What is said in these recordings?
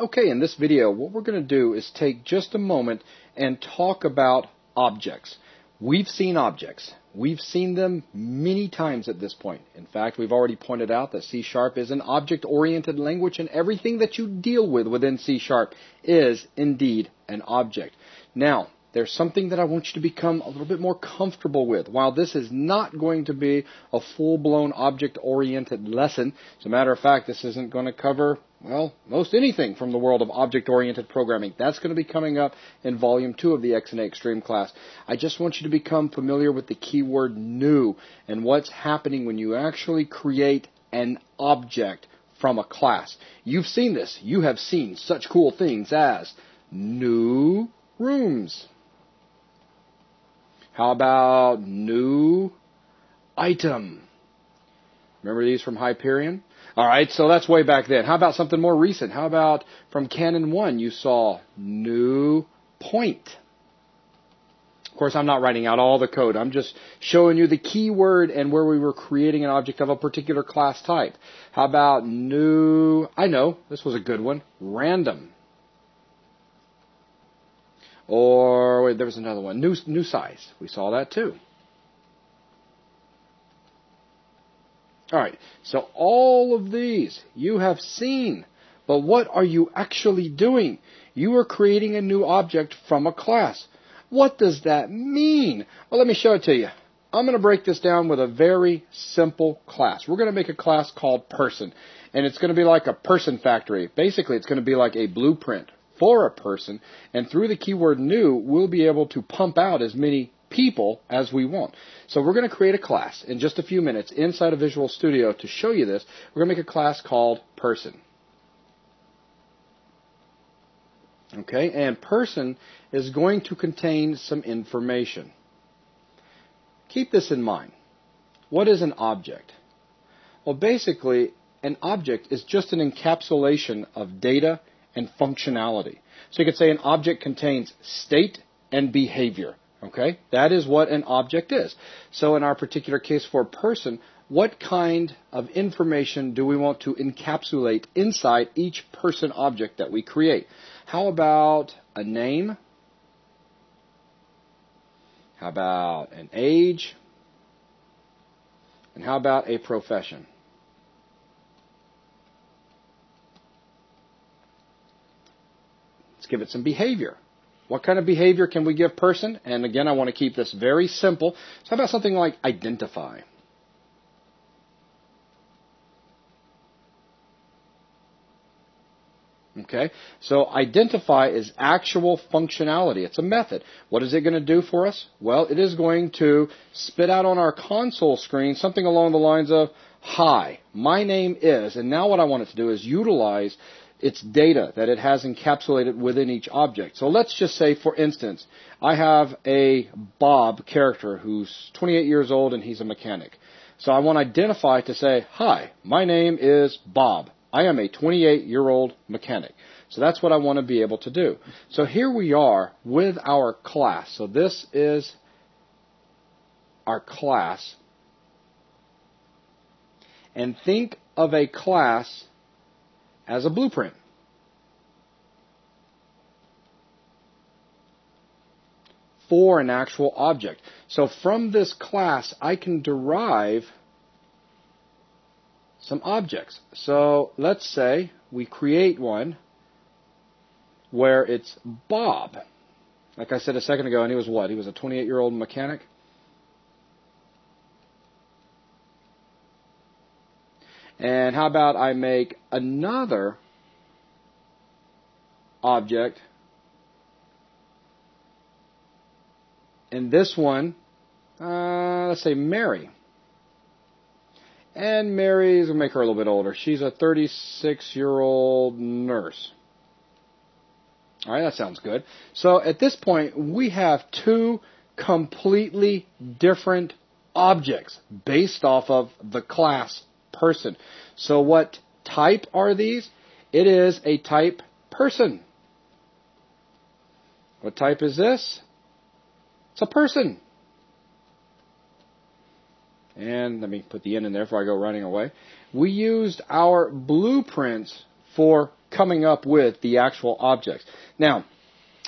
Okay, in this video, what we're going to do is take just a moment and talk about objects. We've seen objects. We've seen them many times at this point. In fact, we've already pointed out that C Sharp is an object-oriented language and everything that you deal with within C Sharp is indeed an object. Now, there's something that I want you to become a little bit more comfortable with. While this is not going to be a full-blown object-oriented lesson, as a matter of fact, this isn't going to cover, well, most anything from the world of object-oriented programming. That's going to be coming up in Volume 2 of the XNA Extreme class. I just want you to become familiar with the keyword new and what's happening when you actually create an object from a class. You've seen this. You have seen such cool things as new rooms. How about new item? Remember these from Hyperion? All right, so that's way back then. How about something more recent? How about from Cannon 1 you saw new point? Of course, I'm not writing out all the code. I'm just showing you the keyword and where we were creating an object of a particular class type. How about new, I know, this was a good one, random. Or wait, there was another one. New new size. We saw that too. All right. So all of these you have seen. But what are you actually doing? You are creating a new object from a class. What does that mean? Well, let me show it to you. I'm going to break this down with a very simple class. We're going to make a class called person. And it's going to be like a person factory. Basically, it's going to be like a blueprint for a person, and through the keyword new, we'll be able to pump out as many people as we want. So we're going to create a class in just a few minutes inside of Visual Studio to show you this. We're going to make a class called person. Okay, and person is going to contain some information. Keep this in mind. What is an object? Well, basically, an object is just an encapsulation of data and functionality. So you could say an object contains state and behavior. Okay? That is what an object is. So in our particular case for a person, what kind of information do we want to encapsulate inside each person object that we create? How about a name? How about an age? And how about a profession? Give it some behavior. What kind of behavior can we give person? And again, I want to keep this very simple. So how about something like identify? Okay, so identify is actual functionality. It's a method. What is it going to do for us? Well, it is going to spit out on our console screen something along the lines of, Hi, my name is, and now what I want it to do is utilize its data that it has encapsulated within each object. So let's just say, for instance, I have a Bob character who's 28 years old and he's a mechanic. So I want to identify to say, hi, my name is Bob. I am a 28 year old mechanic. So that's what I want to be able to do. So here we are with our class. So this is our class. And think of a class as a blueprint. for an actual object. So from this class, I can derive some objects. So let's say we create one where it's Bob. Like I said a second ago, and he was what? He was a 28 year old mechanic? And how about I make another object? And this one, uh, let's say Mary. And Mary's, we'll make her a little bit older. She's a 36 year old nurse. All right, that sounds good. So at this point, we have two completely different objects based off of the class person. So what type are these? It is a type person. What type is this? It's a person. And let me put the N in there before I go running away. We used our blueprints for coming up with the actual objects. Now,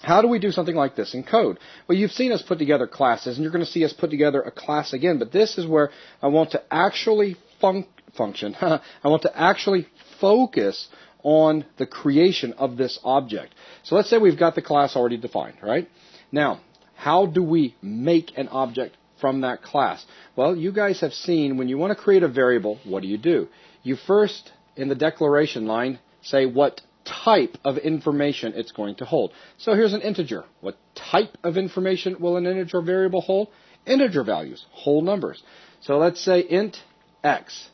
how do we do something like this in code? Well, you've seen us put together classes, and you're going to see us put together a class again, but this is where I want to actually fun- function. I want to actually focus on the creation of this object. So let's say we've got the class already defined, right? Now, how do we make an object from that class? Well, you guys have seen when you want to create a variable, what do you do? You first, in the declaration line, say what type of information it's going to hold. So here's an integer. What type of information will an integer variable hold? Integer values, whole numbers. So let's say int x,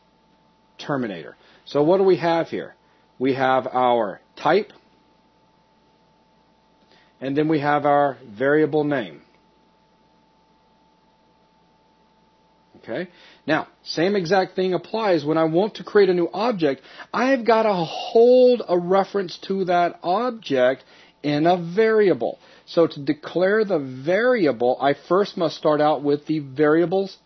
terminator. So what do we have here? We have our type, and then we have our variable name. Okay? Now, same exact thing applies when I want to create a new object. I've got to hold a reference to that object in a variable. So to declare the variable, I first must start out with the variable's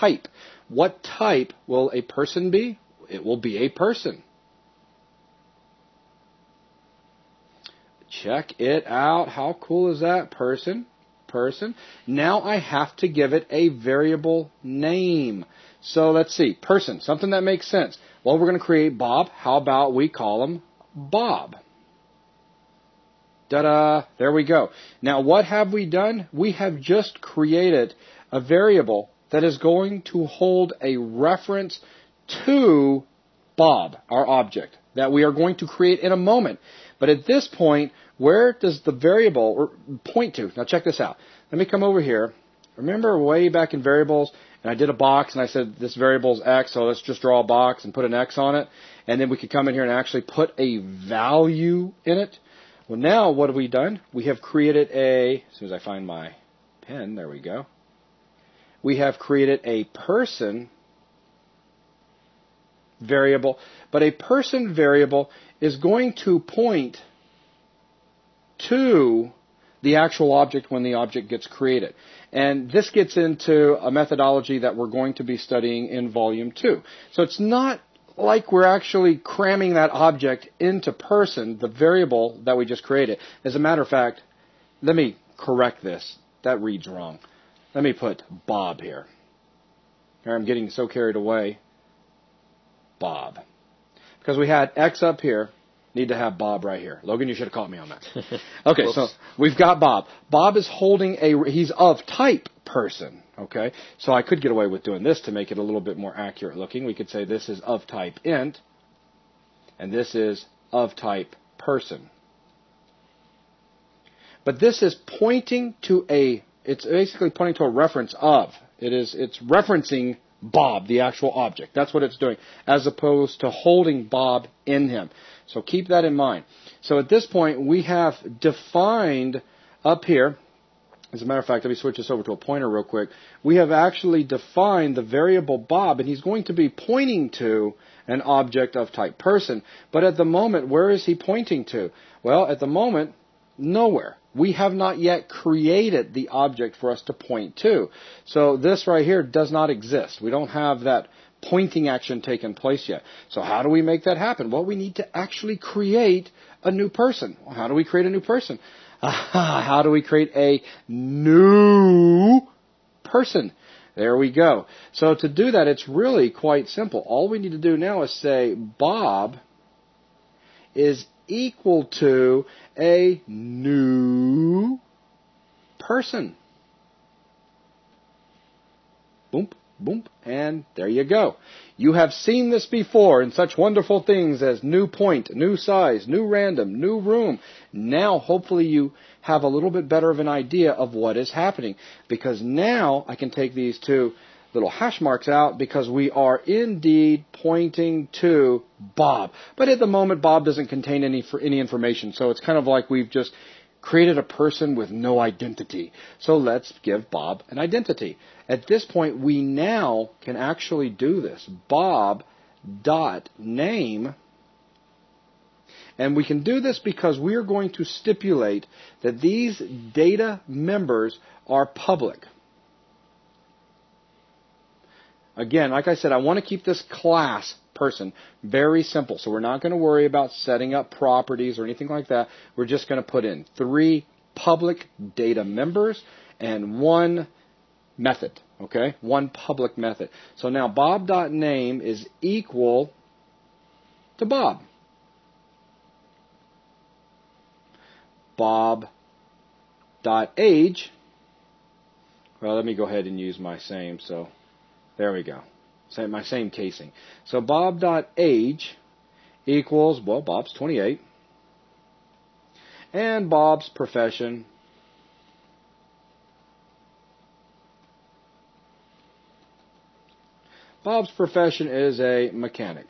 type. What type will a person be? It will be a person. Check it out. How cool is that person? person. Now I have to give it a variable name. So let's see, person, something that makes sense. Well, we're going to create Bob. How about we call him Bob? Da-da, there we go. Now what have we done? We have just created a variable that is going to hold a reference to Bob, our object, that we are going to create in a moment. But at this point, where does the variable point to? Now check this out. Let me come over here. Remember way back in variables, and I did a box, and I said this variable is x, so let's just draw a box and put an x on it, and then we could come in here and actually put a value in it. Well, now what have we done? We have created a, as soon as I find my pen, there we go. We have created a person variable, but a person variable is going to point to the actual object when the object gets created. And this gets into a methodology that we're going to be studying in volume two. So it's not like we're actually cramming that object into person, the variable that we just created. As a matter of fact, let me correct this. That reads wrong. Let me put Bob here. Here I'm getting so carried away. Bob. Because we had X up here, need to have Bob right here. Logan, you should have caught me on that. Okay, so we've got Bob. Bob is holding a, he's of type person. Okay, so I could get away with doing this to make it a little bit more accurate looking. We could say this is of type int, and this is of type person. But this is pointing to a, it's basically pointing to a reference of. It is, it's referencing Bob, the actual object. That's what it's doing, as opposed to holding Bob in him. So keep that in mind. So at this point, we have defined up here, as a matter of fact, let me switch this over to a pointer real quick. We have actually defined the variable Bob, and he's going to be pointing to an object of type person. But at the moment, where is he pointing to? Well, at the moment, nowhere. We have not yet created the object for us to point to. So this right here does not exist. We don't have that pointing action taken place yet. So how do we make that happen? Well, we need to actually create a new person. Well, how do we create a new person? how do we create a new person? There we go. So to do that, it's really quite simple. All we need to do now is say Bob is equal to a new person. Boom boom, and there you go. You have seen this before in such wonderful things as new point, new size, new random, new room. Now, hopefully, you have a little bit better of an idea of what is happening because now I can take these two little hash marks out because we are indeed pointing to Bob. But at the moment, Bob doesn't contain any for any information, so it's kind of like we've just created a person with no identity. So let's give Bob an identity. At this point, we now can actually do this. Bob dot name. And we can do this because we are going to stipulate that these data members are public. Again, like I said, I want to keep this class person. Very simple. So we're not going to worry about setting up properties or anything like that. We're just going to put in three public data members and one method. Okay? One public method. So now bob.name is equal to Bob. Bob.age. Well, let me go ahead and use my same. So there we go. Same, my same casing. So Bob.age equals, well, Bob's 28. And Bob's profession Bob's profession is a mechanic.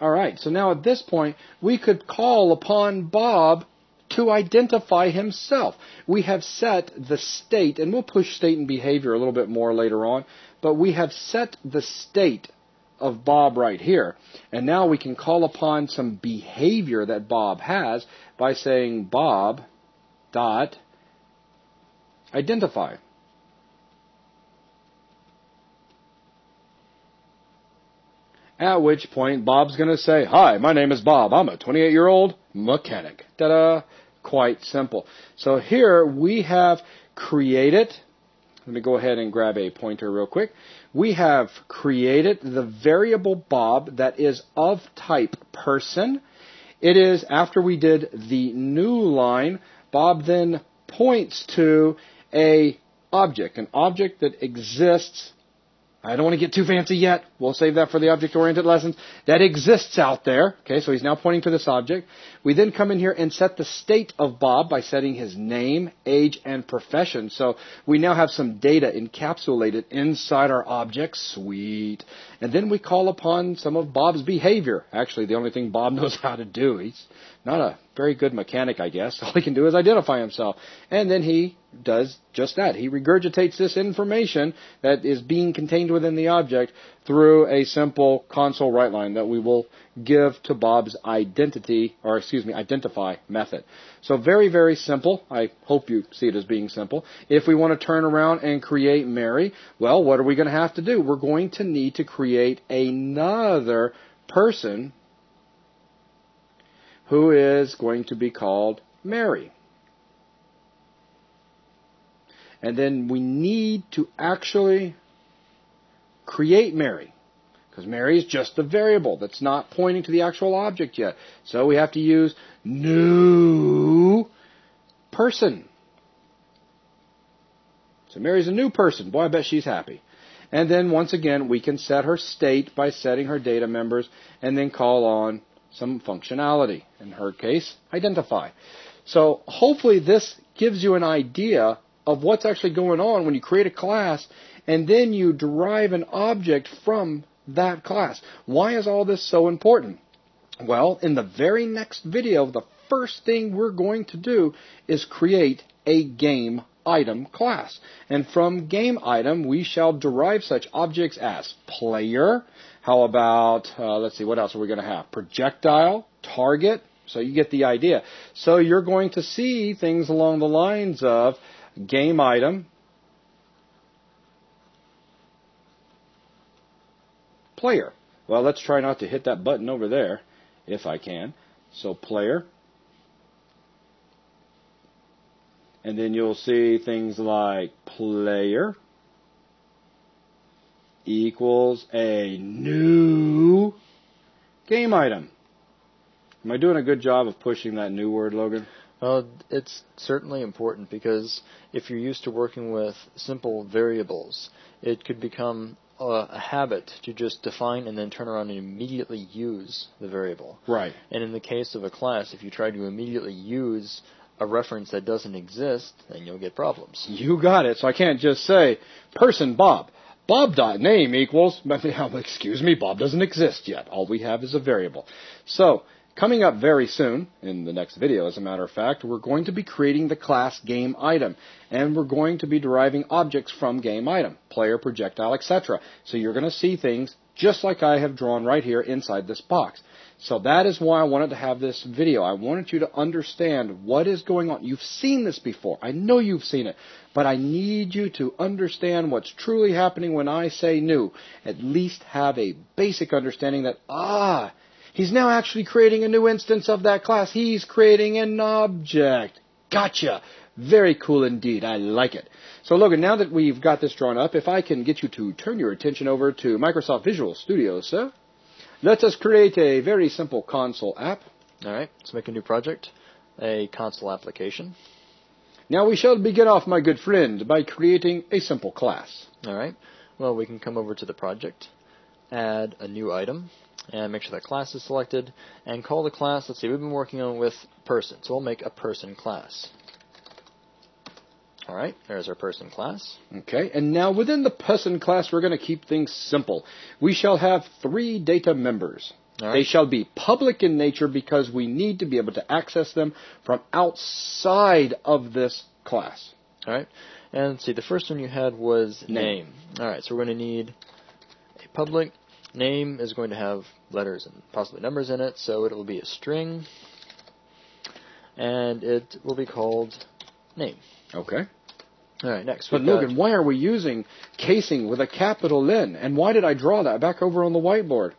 All right, so now at this point, we could call upon Bob to identify himself. We have set the state, and we'll push state and behavior a little bit more later on, but we have set the state of Bob right here. And now we can call upon some behavior that Bob has by saying Bob dot identify. At which point, Bob's going to say, Hi, my name is Bob. I'm a 28 year old mechanic. Ta da! Quite simple. So here we have created, let me go ahead and grab a pointer real quick. We have created the variable Bob that is of type person. It is after we did the new line, Bob then points to a object, an object that exists I don't want to get too fancy yet. We'll save that for the object-oriented lessons. That exists out there. Okay, so he's now pointing to this object. We then come in here and set the state of Bob by setting his name, age, and profession. So we now have some data encapsulated inside our object. Sweet. And then we call upon some of Bob's behavior. Actually, the only thing Bob knows how to do. He's not a very good mechanic, I guess. All he can do is identify himself. And then he does just that. He regurgitates this information that is being contained within the object through a simple console write line that we will give to Bob's identity, or excuse me, identify method. So very, very simple. I hope you see it as being simple. If we want to turn around and create Mary, well, what are we going to have to do? We're going to need to create another person who is going to be called Mary. And then we need to actually create Mary. Because Mary is just a variable that's not pointing to the actual object yet. So we have to use new person. So Mary's a new person. Boy, I bet she's happy. And then once again, we can set her state by setting her data members and then call on some functionality. In her case, identify. So hopefully this gives you an idea of what's actually going on when you create a class and then you derive an object from that class. Why is all this so important? Well, in the very next video, the first thing we're going to do is create a game item class. And from game item, we shall derive such objects as player. How about, uh, let's see, what else are we going to have? Projectile, target. So you get the idea. So you're going to see things along the lines of game item, player. Well, let's try not to hit that button over there, if I can. So player. And then you'll see things like player equals a new game item. Am I doing a good job of pushing that new word, Logan? Well, it's certainly important because if you're used to working with simple variables, it could become a habit to just define and then turn around and immediately use the variable. Right. And in the case of a class, if you try to immediately use a reference that doesn't exist, then you'll get problems. You got it. So I can't just say person Bob. Bob dot name equals, excuse me, Bob doesn't exist yet. All we have is a variable. So Coming up very soon, in the next video as a matter of fact, we're going to be creating the class game item. And we're going to be deriving objects from game item, player, projectile, etc. So you're going to see things just like I have drawn right here inside this box. So that is why I wanted to have this video. I wanted you to understand what is going on. You've seen this before. I know you've seen it. But I need you to understand what's truly happening when I say new. At least have a basic understanding that, ah, he's now actually creating a new instance of that class. He's creating an object. Gotcha. Very cool indeed. I like it. So Logan, now that we've got this drawn up, if I can get you to turn your attention over to Microsoft Visual Studio, sir. Let us create a very simple console app. All right, let's make a new project, a console application. Now we shall begin off, my good friend, by creating a simple class. All right. Well, we can come over to the project, add a new item, and make sure that class is selected, and call the class. Let's see, we've been working on with person, so we'll make a person class. All right, there's our person class. Okay, and now within the person class, we're going to keep things simple. We shall have three data members. Right. They shall be public in nature because we need to be able to access them from outside of this class. All right, and see, the first one you had was Name. name. All right, so we're going to need a public name is going to have letters and possibly numbers in it, so it will be a string, and it will be called name. Okay. All right, next. But Logan, why are we using casing with a capital N? And why did I draw that back over on the whiteboard?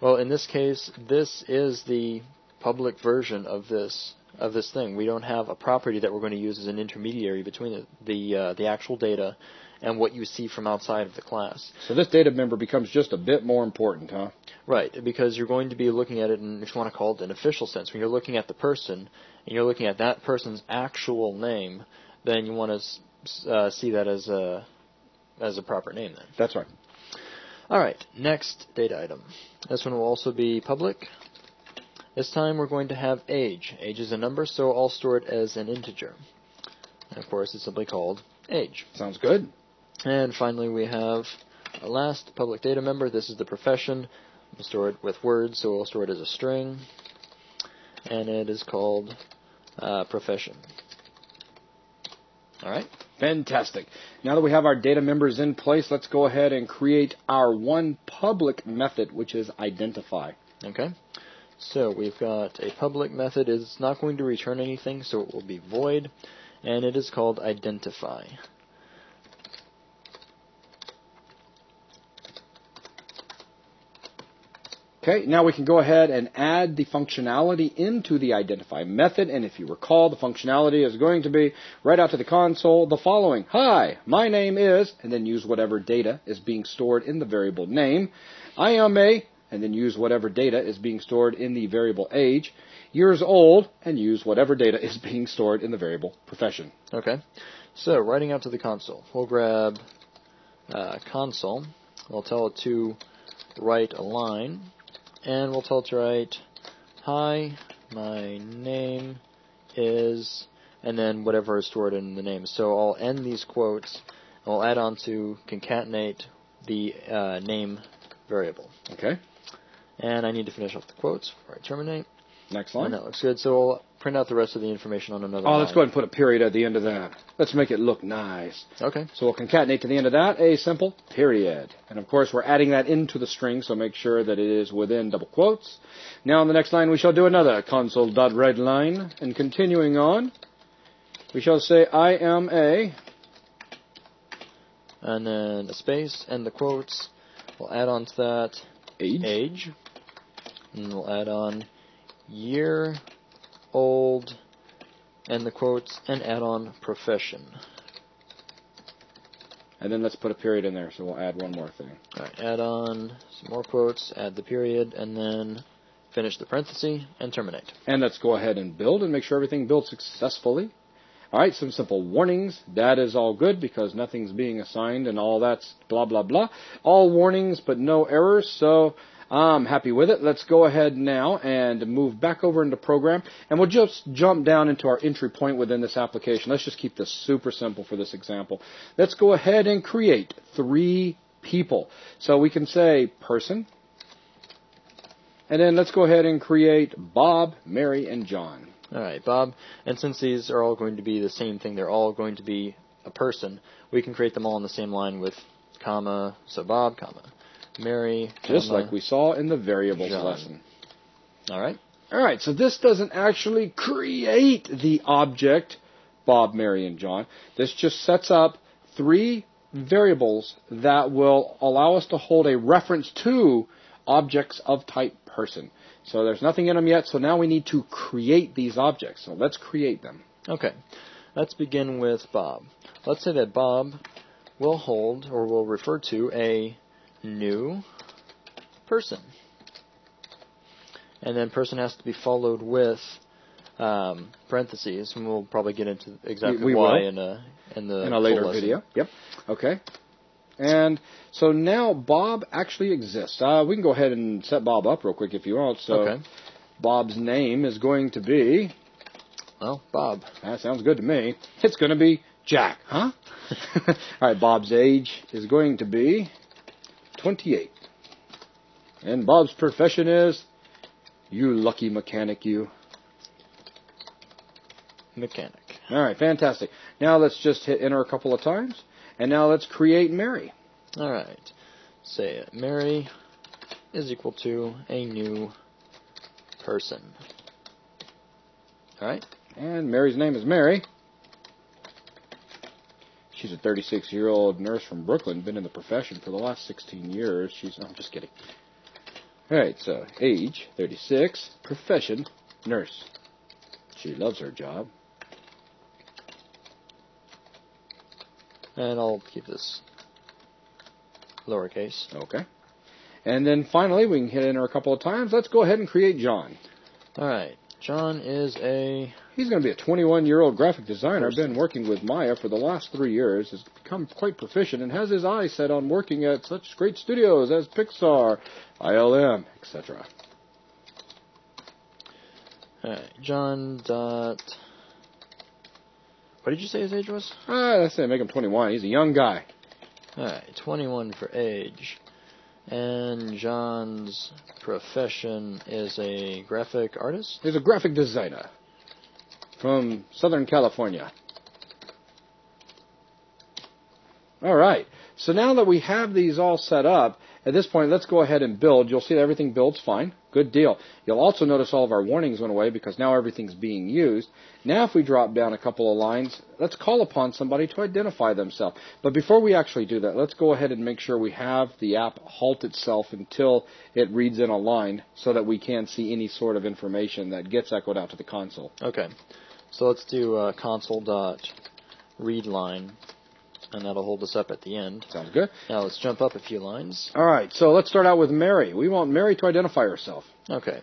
Well, in this case, this is the public version of this of this thing. We don't have a property that we're going to use as an intermediary between the the, uh, the actual data and what you see from outside of the class. So this data member becomes just a bit more important, huh? Right, because you're going to be looking at it in, if you want to call it an official sense, when you're looking at the person and you're looking at that person's actual name, then you want to uh, see that as a as a proper name. Then. That's right. All right, next data item. This one will also be public. This time we're going to have age. Age is a number, so I'll store it as an integer. And of course, it's simply called age. Sounds good. And finally, we have our last public data member. This is the profession. We'll store it with words, so we'll store it as a string. And it is called uh, profession. All right. Fantastic. Now that we have our data members in place, let's go ahead and create our one public method, which is identify. Okay. So we've got a public method. It's not going to return anything, so it will be void, and it is called identify. Okay, now we can go ahead and add the functionality into the identify method. And if you recall, the functionality is going to be right out to the console the following. Hi, my name is, and then use whatever data is being stored in the variable name. I am a, and then use whatever data is being stored in the variable age. Years old, and use whatever data is being stored in the variable profession. Okay. So writing out to the console, we'll grab uh, console. We'll tell it to write a line, and we'll tell it to write, "Hi, my name is," and then whatever is stored in the name. So I'll end these quotes, and we'll add on to concatenate the uh, name variable. Okay, And I need to finish off the quotes before I terminate. Next line. that looks good. So we'll print out the rest of the information on another Oh, line. let's go ahead and put a period at the end of that. Let's make it look nice. Okay. So we'll concatenate to the end of that a simple period. And of course, we're adding that into the string, so make sure that it is within double quotes. Now, on the next line, we shall do another console.writeLine. And continuing on, we shall say, I am a, and then a space and the quotes. We'll add on to that age. age, and we'll add on year, old, and the quotes, and add on profession. And then let's put a period in there, so we'll add one more thing. All right, add on some more quotes, add the period, and then finish the parenthesis and terminate. And let's go ahead and build and make sure everything builds successfully. All right, some simple warnings. That is all good because nothing's being assigned and all that's blah, blah, blah. All warnings, but no errors. So I'm happy with it. Let's go ahead now and move back over into program. And we'll just jump down into our entry point within this application. Let's just keep this super simple for this example. Let's go ahead and create three people. So we can say person. And then let's go ahead and create Bob, Mary, and John. All right, Bob. And since these are all going to be the same thing, they're all going to be a person. We can create them all on the same line with comma. So Bob, comma, Mary. Just comma, like we saw in the variables John. lesson. All right. All right, so this doesn't actually create the object Bob, Mary, and John. This just sets up three variables that will allow us to hold a reference to objects of type person. So there's nothing in them yet, so now we need to create these objects. So let's create them. Okay. Let's begin with Bob. Let's say that Bob will hold or will refer to a new person. And then person has to be followed with um, parentheses, and we'll probably get into exactly We- we why will. in a in the in a later lesson. video. Yep. Okay. And so now Bob actually exists. Uh, we can go ahead and set Bob up real quick if you want. So Okay. Bob's name is going to be. Well, Bob. That sounds good to me. It's going to be Jack, huh? All right. Bob's age is going to be 28, and Bob's profession is. You lucky mechanic, you. Mechanic. All right, fantastic. Now let's just hit enter a couple of times, and now let's create Mary. All right. Say it. Mary is equal to a new person. All right. And Mary's name is Mary. She's a 36 year old nurse from Brooklyn, been in the profession for the last 16 years. She's, I'm just kidding. Alright, so age 36, profession nurse. She loves her job. And I'll keep this lowercase. Okay. And then finally, we can hit enter a couple of times. Let's go ahead and create John. All right. John is a He's going to be a 21 year old graphic designer. Person. Been working with Maya for the last three years. Has become quite proficient and has his eyes set on working at such great studios as Pixar, ILM, etc. all right. John dot. What did you say his age was? Ah, let's say make him 21. He's a young guy. All right, 21 for age. And John's profession is a graphic artist. He's a graphic designer from Southern California. All right. So now that we have these all set up, at this point, let's go ahead and build. You'll see that everything builds fine. Good deal. You'll also notice all of our warnings went away because now everything's being used. Now if we drop down a couple of lines, let's call upon somebody to identify themselves. But before we actually do that, let's go ahead and make sure we have the app halt itself until it reads in a line so that we can see any sort of information that gets echoed out to the console. Okay, so let's do uh, console dot read line, and that'll hold us up at the end. Sounds good? Now let's jump up a few lines. All right, so let's start out with Mary. We want Mary to identify herself. Okay,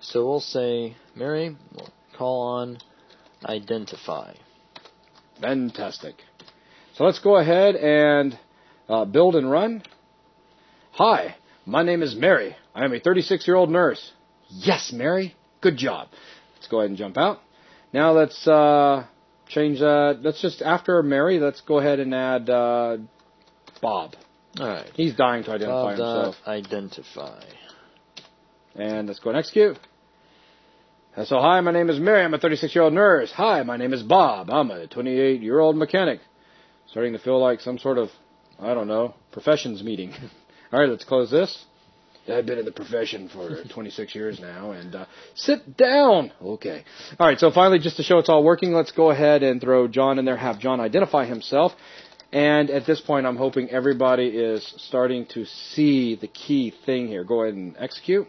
so we'll say Mary. We'll call on identify. Fantastic. So let's go ahead and uh, build and run. Hi, my name is Mary. I am a 36 year old nurse. Yes, Mary. Good job. Let's go ahead and jump out. Now let's uh, change that. Let's just, after Mary, let's go ahead and add uh, Bob. All right. He's dying to identify Bob himself. identify. And let's go and execute. And so, hi, my name is Mary. I'm a 36 year old nurse. Hi, my name is Bob. I'm a 28 year old mechanic. Starting to feel like some sort of, I don't know, professions meeting. All right, let's close this. I've been in the profession for 26 years now, and uh, sit down. Okay. All right. So finally, just to show it's all working, let's go ahead and throw John in there. Have John identify himself. And at this point, I'm hoping everybody is starting to see the key thing here. Go ahead and execute.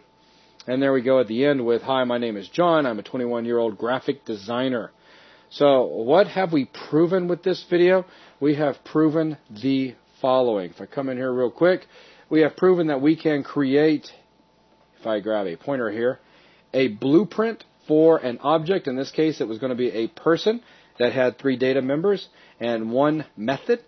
And there we go at the end with, Hi, my name is John. I'm a 21 year old graphic designer. So, what have we proven with this video? We have proven the following. If I come in here real quick, we have proven that we can create, if I grab a pointer here, a blueprint for an object. In this case, it was going to be a person that had three data members and one method.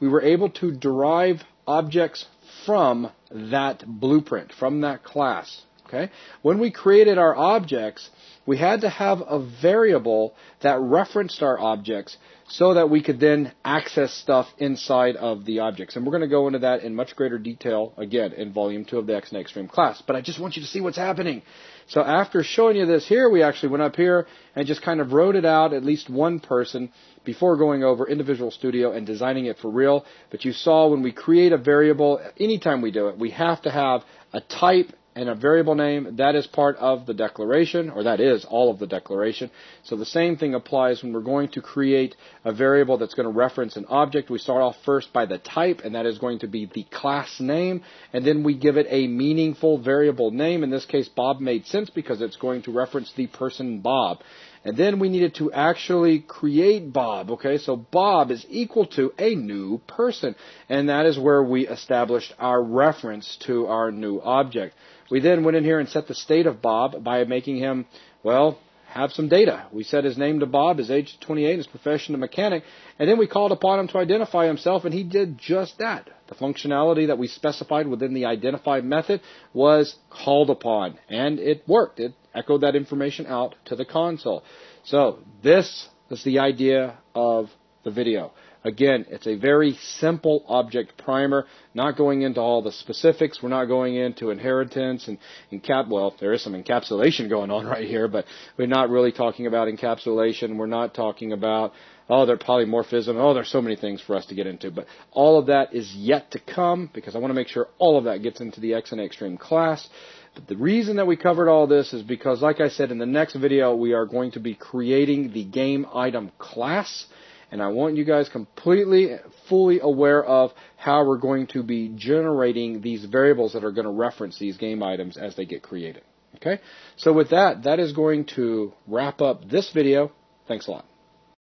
We were able to derive objects from that blueprint, from that class. Okay? When we created our objects, we had to have a variable that referenced our objects so that we could then access stuff inside of the objects. And we're going to go into that in much greater detail again in volume 2 of the XNA Extreme class. But I just want you to see what's happening. So after showing you this here, we actually went up here and just kind of wrote it out, at least one person, before going over in Visual Studio and designing it for real. But you saw when we create a variable, anytime we do it, we have to have a type and a variable name, that is part of the declaration, or that is all of the declaration. So the same thing applies when we're going to create a variable that's going to reference an object. We start off first by the type, and that is going to be the class name, and then we give it a meaningful variable name. In this case, Bob made sense because it's going to reference the person Bob. And then we needed to actually create Bob. Okay, so Bob is equal to a new person. And that is where we established our reference to our new object. We then went in here and set the state of Bob by making him, well, have some data. We set his name to Bob, his age to 28, his profession to mechanic, and then we called upon him to identify himself, and he did just that. The functionality that we specified within the identify method was called upon, and it worked. It echoed that information out to the console. So this is the idea of the video. Again, it's a very simple object primer, not going into all the specifics. We're not going into inheritance and encap. Well, there is some encapsulation going on right here, but we're not really talking about encapsulation. We're not talking about oh, they're polymorphism. Oh, there's so many things for us to get into. But all of that is yet to come because I want to make sure all of that gets into the XNA Extreme class. But the reason that we covered all this is because, like I said, in the next video, we are going to be creating the game item class and I want you guys completely, fully aware of how we're going to be generating these variables that are going to reference these game items as they get created. Okay? So with that, that is going to wrap up this video. Thanks a lot.